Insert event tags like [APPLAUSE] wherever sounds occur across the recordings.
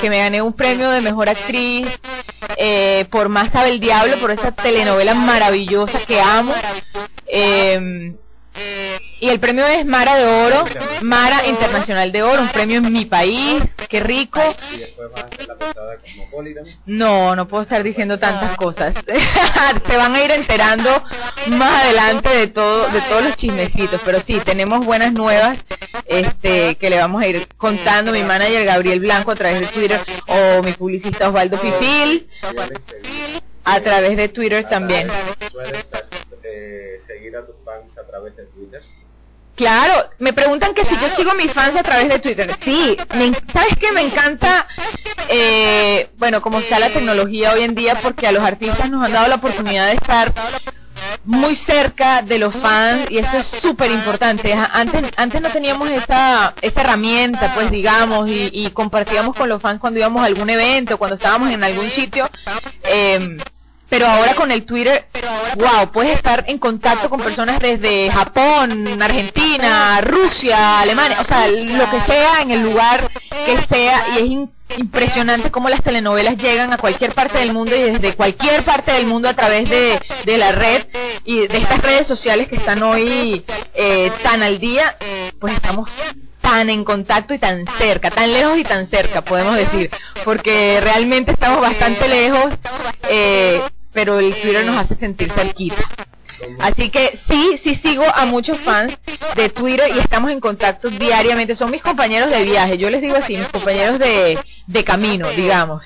que me gané un premio de mejor actriz eh, por Más sabe el diablo, por esa telenovela maravillosa que amo. Eh, y el premio es Mara de Oro, Mara Internacional de Oro, un premio en mi país, qué rico. Y después vas a hacer la portada Cosmopolitan. No, no puedo estar diciendo tantas cosas. [LAUGHS] Se van a ir enterando más adelante de todo, de todos los chismecitos, pero sí, tenemos buenas nuevas, este, que le vamos a ir contando mi manager Gabriel Blanco a través de Twitter o mi publicista Osvaldo Pipil a través de Twitter también. sueles eh, seguir a tus fans a través de Twitter. Claro, me preguntan que si yo sigo a mis fans a través de Twitter. Sí, me, ¿sabes qué? Me encanta, eh, bueno, como está la tecnología hoy en día, porque a los artistas nos han dado la oportunidad de estar muy cerca de los fans y eso es súper importante. Antes, antes no teníamos esa, esa herramienta, pues digamos, y, y compartíamos con los fans cuando íbamos a algún evento, cuando estábamos en algún sitio. em, pero ahora con el Twitter, wow, puedes estar en contacto con personas desde Japón, Argentina, Rusia, Alemania, o sea, lo que sea, en el lugar que sea, y es impresionante cómo las telenovelas llegan a cualquier parte del mundo y desde cualquier parte del mundo a través de, de la red y de estas redes sociales que están hoy eh, tan al día, pues estamos tan en contacto y tan cerca, tan lejos y tan cerca, podemos decir, porque realmente estamos bastante lejos, eh, pero el Twitter nos hace sentir cerquita. Así que sí, sí sigo a muchos fans de Twitter y estamos en contacto diariamente. Son mis compañeros de viaje, yo les digo así, mis compañeros de, de camino, digamos.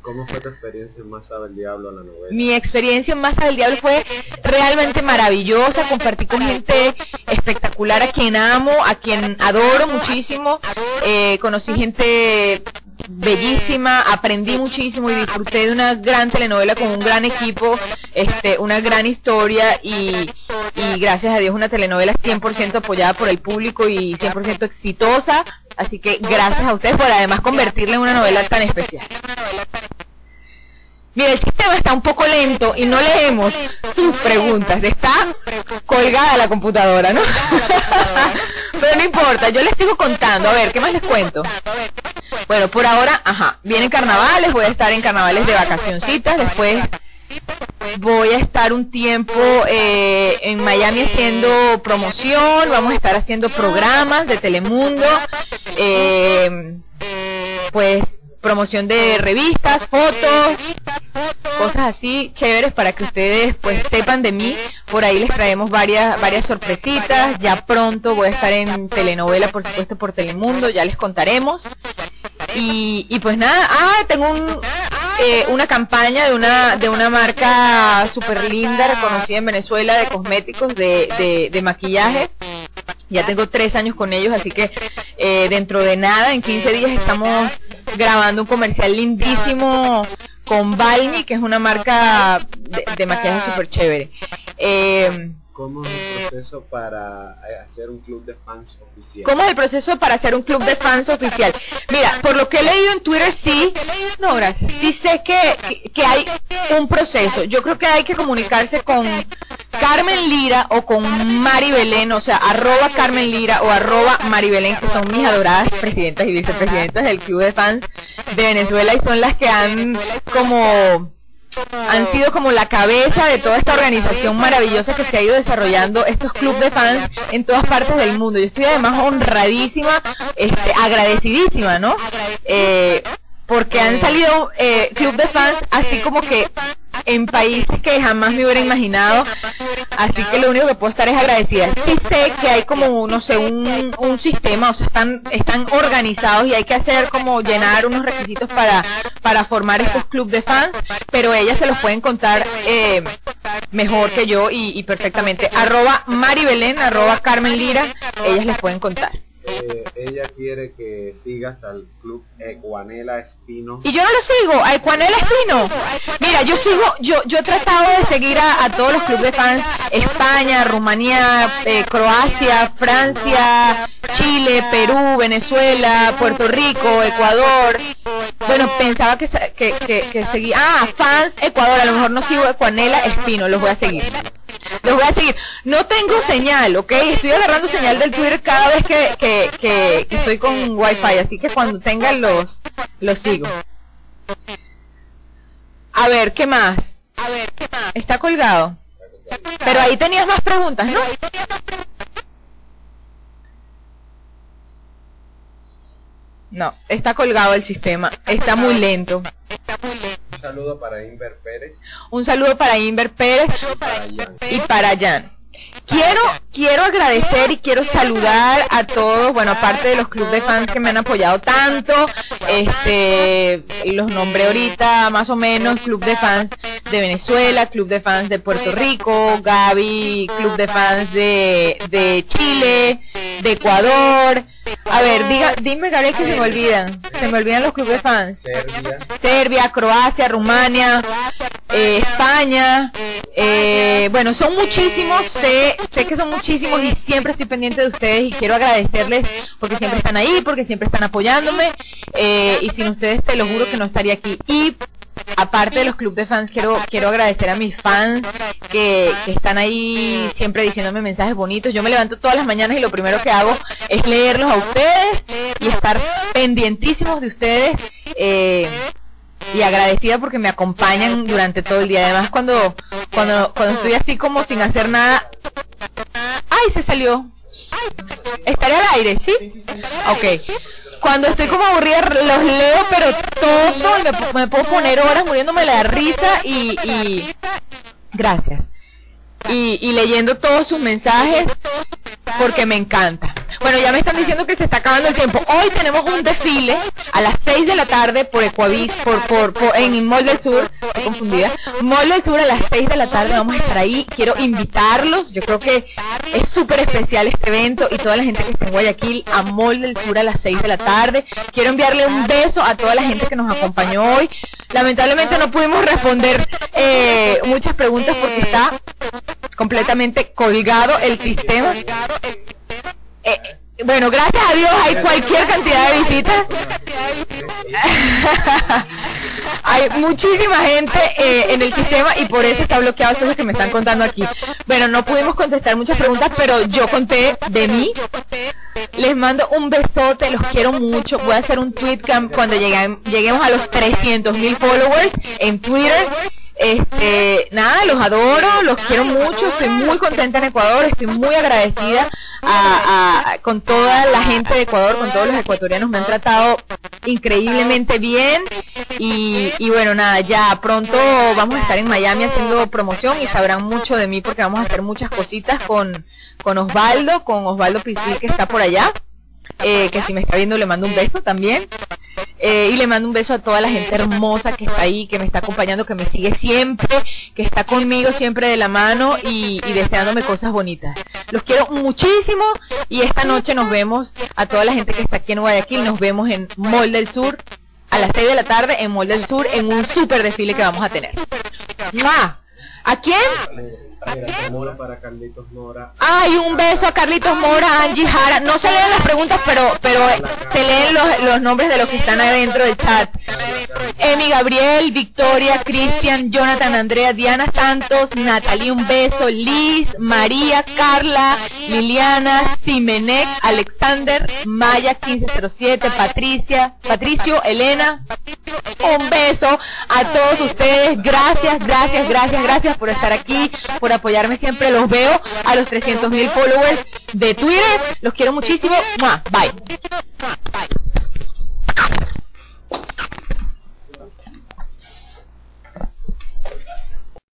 ¿Cómo fue tu experiencia en Más sabe el diablo a la novela? Mi experiencia en Masa del Diablo fue realmente maravillosa, compartí con gente espectacular a quien amo, a quien adoro muchísimo, eh, conocí gente bellísima, aprendí muchísimo y disfruté de una gran telenovela con un gran equipo, este, una gran historia y, y gracias a Dios una telenovela 100% apoyada por el público y 100% exitosa, así que gracias a ustedes por además convertirla en una novela tan especial. Mira, el sistema está un poco lento y no leemos sus preguntas. Está colgada la computadora, ¿no? [LAUGHS] Pero no importa, yo les sigo contando. A ver, ¿qué más les cuento? Bueno, por ahora, ajá, vienen carnavales, voy a estar en carnavales de vacacioncitas, después voy a estar un tiempo eh, en Miami haciendo promoción, vamos a estar haciendo programas de Telemundo, eh, pues promoción de revistas, fotos, cosas así chéveres para que ustedes pues sepan de mí. Por ahí les traemos varias varias sorpresitas. Ya pronto voy a estar en telenovela, por supuesto, por Telemundo, ya les contaremos. Y, y pues nada, ah, tengo un, eh, una campaña de una de una marca super linda, reconocida en Venezuela, de cosméticos, de, de, de maquillaje. Ya tengo tres años con ellos, así que eh, dentro de nada, en 15 días estamos grabando un comercial lindísimo con Balmy, que es una marca de, de maquillaje súper chévere. Eh, ¿Cómo es el proceso para eh, hacer un club de fans oficial? ¿Cómo es el proceso para hacer un club de fans oficial? Mira, por lo que he leído en Twitter, sí, no, gracias, sí sé que, que- hay un proceso. Yo creo que hay que comunicarse con Carmen Lira o con Mari Belén, o sea, arroba Carmen Lira o arroba Mari Belén, que son mis adoradas presidentas y vicepresidentas del club de fans de Venezuela y son las que han como han sido como la cabeza de toda esta organización maravillosa que se ha ido desarrollando estos clubes de fans en todas partes del mundo. Yo estoy además honradísima, este, agradecidísima, ¿no? Eh, porque han salido eh, club de fans así como que en países que jamás me hubiera imaginado, así que lo único que puedo estar es agradecida. Sí sé que hay como, no sé, un, un sistema, o sea, están, están organizados y hay que hacer como llenar unos requisitos para, para formar estos clubes de fans, pero ellas se los pueden contar eh, mejor que yo y, y perfectamente. Arroba Maribelén, arroba Carmen Lira, ellas les pueden contar. Eh, ella quiere que sigas al club Ecuanela Espino. Y yo no lo sigo, a Ecuanela Espino. Mira, yo sigo, yo, yo he tratado de seguir a, todos los clubes de fans, España, Rumanía, eh, Croacia, Francia, Chile, Perú, Venezuela, Puerto Rico, Ecuador. Bueno, pensaba que, que, que, que seguía, ah, fans Ecuador, a lo mejor no sigo Ecuanela Espino, los voy a seguir. Los voy a seguir. No tengo señal, ¿ok? Estoy agarrando señal del Twitter cada vez que, que, que, que estoy con Wi-Fi, así que cuando tengan los, los sigo. A ver, ¿qué más? A ver, ¿qué más? Está colgado. Pero ahí tenías más preguntas, ¿no? No, está colgado el sistema, está muy lento. Está muy lento. Un saludo para Inver Pérez. Un saludo para Inver Pérez Para Jan. y para Jan. Quiero, quiero agradecer y quiero saludar a todos, bueno, aparte de los clubes de fans que me han apoyado tanto, este, los nombré ahorita más o menos, club de fans de Venezuela, club de fans de Puerto Rico, Gaby, club de fans de, de Chile, de Ecuador. A ver, diga, dime Gabriel que se me olvidan, se me olvidan los clubes de fans. Serbia. Serbia, Croacia, Rumania, eh, España, eh, bueno, son muchísimos, sé, sé que son muchísimos y siempre estoy pendiente de ustedes y quiero agradecerles porque siempre están ahí, porque siempre están apoyándome eh, y sin ustedes te lo juro que no estaría aquí. Y aparte de los clubes de fans, quiero, quiero agradecer a mis fans que, que están ahí siempre diciéndome mensajes bonitos. Yo me levanto todas las mañanas y lo primero que hago es leerlos a ustedes y estar pendientísimos de ustedes. Eh, y agradecida porque me acompañan durante todo el día. Además, cuando, cuando, cuando estoy así como sin hacer nada, ¡ay! Se salió. ¿Estaré al aire? ¿Sí? Ok. Cuando estoy como aburrida, los leo, pero todo, y me, pu- me puedo poner horas muriéndome la risa y, y gracias. Y, y leyendo todos sus mensajes porque me encanta. Bueno, ya me están diciendo que se está acabando el tiempo. Hoy tenemos un desfile a las 6 de la tarde por Ecuavis, por, por, por- en Mall del Sur, estoy confundida. Mall del Sur a las 6 de la tarde vamos a estar ahí. Quiero invitarlos. Yo creo que es súper especial este evento y toda la gente que está en Guayaquil a Mall del Sur a las 6 de la tarde. Quiero enviarle un beso a toda la gente que nos acompañó hoy. Lamentablemente no pudimos responder eh, muchas preguntas porque está completamente colgado el sistema. Eh, bueno, gracias a Dios hay cualquier cantidad de visitas. [LAUGHS] hay muchísima gente eh, en el sistema y por eso está bloqueado, eso es lo que me están contando aquí. Bueno, no pudimos contestar muchas preguntas, pero yo conté de mí. Les mando un besote, los quiero mucho. Voy a hacer un tweet cam cuando lleguemos a los 300 mil followers en Twitter. Este, nada, los adoro, los quiero mucho, estoy muy contenta en Ecuador, estoy muy agradecida a, con toda la gente de Ecuador, con todos los ecuatorianos, me han tratado increíblemente bien y, y bueno, nada, ya pronto vamos a estar en Miami haciendo promoción y sabrán mucho de mí porque vamos a hacer muchas cositas con, con Osvaldo, con Osvaldo Pisil que está por allá, eh, que si me está viendo le mando un beso también. Eh, y le mando un beso a toda la gente hermosa que está ahí, que me está acompañando, que me sigue siempre, que está conmigo siempre de la mano y, deseándome cosas bonitas. Los quiero muchísimo y esta noche nos vemos a toda la gente que está aquí en Guayaquil, nos vemos en Mall del Sur a las 6 de la tarde en Mall del Sur en un super desfile que vamos a tener. ¡Mua! ¿A quién? Mora para Carlitos Mora. Ay, un beso a Carlitos Mora, Angie Jara. No se leen las preguntas, pero pero se leen los, los nombres de los que están adentro del chat. Emi Gabriel, Victoria, Cristian, Jonathan, Andrea, Diana Santos, Natalie, un beso, Liz, María, Carla, Liliana, Simenec, Alexander, Maya 1507, Patricia, Patricio, Elena. Un beso a todos ustedes. Gracias, gracias, gracias, gracias por estar aquí, por apoyarme siempre. Los veo a los 300 mil followers de Twitter. Los quiero muchísimo. Bye.